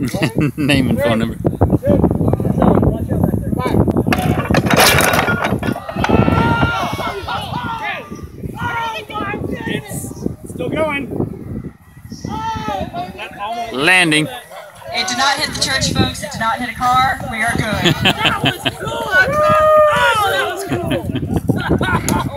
Name and phone number. Still going. Landing. It did not hit the church, folks. It did not hit a car. We are good. that was cool. oh, that was cool.